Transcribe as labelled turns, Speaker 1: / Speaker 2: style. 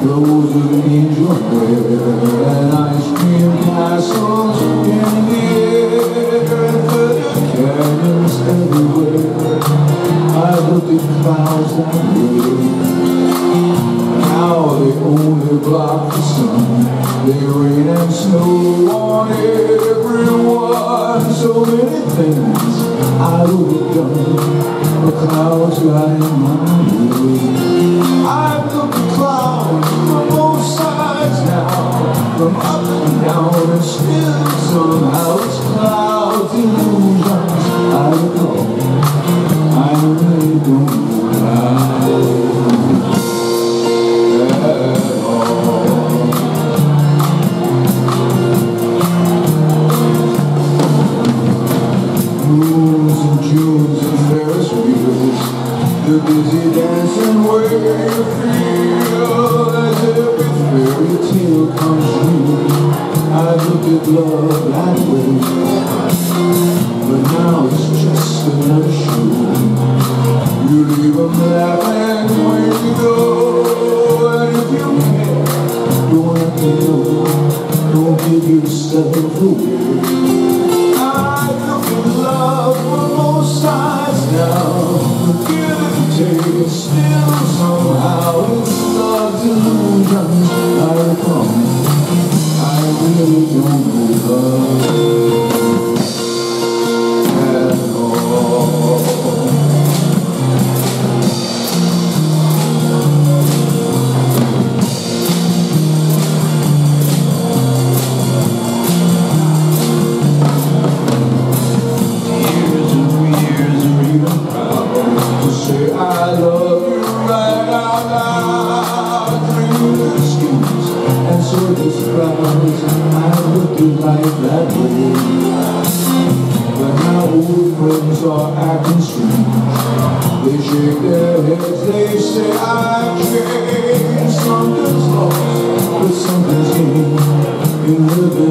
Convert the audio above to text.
Speaker 1: Those who enjoy bread ice cream castles in the air But cannons everywhere I look at clouds and rain Now they only block the sun They rain and snow on everyone So many things I look at, done The clouds lie in my way moons and wheels The busy dancing way you feel As every fairy tale comes true. I look at love that way. But now it's just another show You leave them laughing when you go And if you care, don't let me know Don't give yourself away sides circus crowds. I looked at life that way. But now old friends are acting strange. They shake their heads, they say I've changed. Something's lost, but something's gained in living.